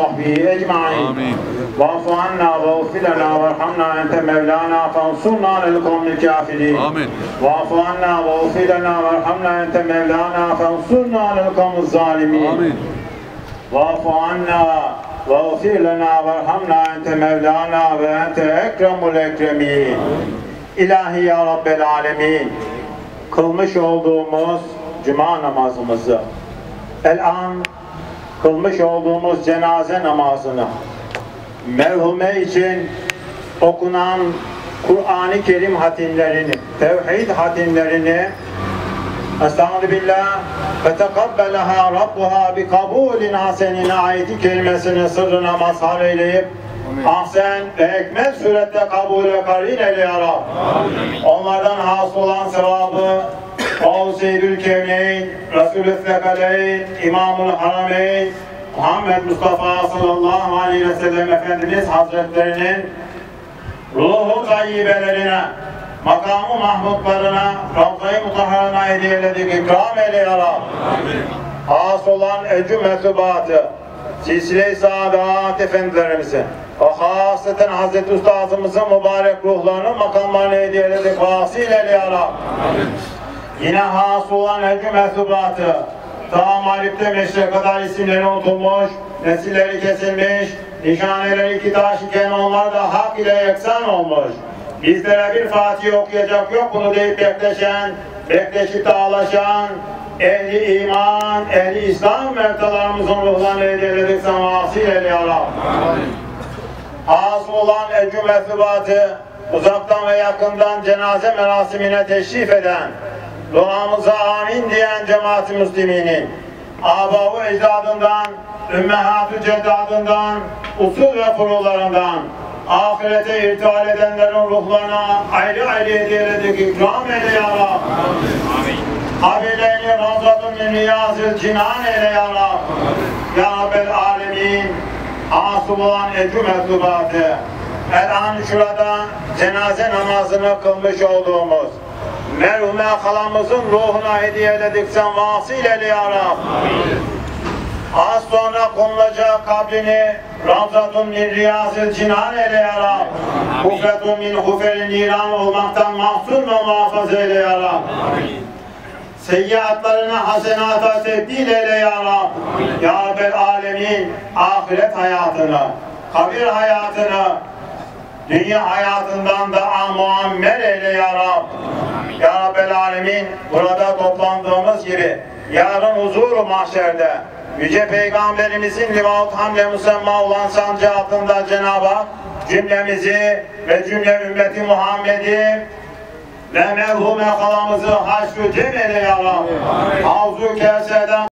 وصحبه أجمعين آمين. واعف عنا واغفر لنا وارحمنا أنت مولانا فانصرنا على القوم الكافرين آمين. واعف عنا واغفر لنا وارحمنا أنت مولانا فانصرنا على القوم الظالمين آمين واعف عنا واغفر لنا وارحمنا أنت مولانا وأنت أكرم الأكرمين İlahi ya Rabbel Alemin kılmış olduğumuz cuma namazımızı el-an kılmış olduğumuz cenaze namazını merhume için okunan Kur'an-ı Kerim hatimlerini, tevhid hatimlerini Estağfirullah billah ve tekabbelaha rabbuha bi kabulin hasenin ayeti kelimesinin sırrına mazhar eyleyip ahsen ve ekmel surette kabule karin eyle ya Rab. Onlardan hasıl olan sevabı Seyyidül Kevneyn, Resulü Thekaleyn, İmamul Harameyn, Muhammed Mustafa sallallahu aleyhi ve sellem Efendimiz Hazretlerinin ruhu tayyibelerine, makamı mahmutlarına, Ravza-i Mutahharına hediyeledik ikram eyle ya Rab. Has olan ecü mesubatı, silsile-i saadat efendilerimizi, ve hasreten Hazreti Ustazımızın mübarek ruhlarını makamlarına hediyeledik. Vasil eyle ya Rab. Yine has olan ecü mesubatı, ta mağripte meşre kadar isimleri unutulmuş, nesilleri kesilmiş, nişaneleri iki taş iken onlar da hak ile yeksan olmuş. Bizlere bir Fatih okuyacak yok bunu deyip bekleşen, bekleşip dağlaşan, ehli iman, ehli İslam mevtalarımızın ruhlarını hediyeledik eyle ya Rab. Hasıl olan ecü mesubatı, uzaktan ve yakından cenaze merasimine teşrif eden, duamıza amin diyen cemaat-i müsliminin, aba ecdadından, ümmehat-ı ceddadından, usul ve furularından, ahirete irtihal edenlerin ruhlarına ayrı ayrı hediyeledik ikram eyle ya Rab. Kabirlerini ravzatun min riyazil cinan eyle ya Rab. Ya Rabbel alemin, asıl olan ecü mektubatı, el-an şurada cenaze namazını kılmış olduğumuz, merhume halamızın ruhuna hediyeledik sen vasil eyle ya Rab. Az sonra konulacak kabrini Ravzatun min riyazil cinan eyle ya Rab. Hufretun min huferin niran olmaktan mahzun ve muhafaza eyle ya Rab. Seyyiatlarını hasenata tebdil eyle ya Rab. Ya Rabbel alemin ahiret hayatını, kabir hayatını, dünya hayatından da muammer eyle ya Rab. Ya Rabbel alemin burada toplandığımız gibi yarın huzur mahşerde Yüce Peygamberimizin livaut hamle musemma olan sancı altında Cenab-ı Hak cümlemizi ve cümle ümmeti Muhammed'i ve merhume kalamızı haşr-ı cem eyle ya Rab. Havzu Kevser'den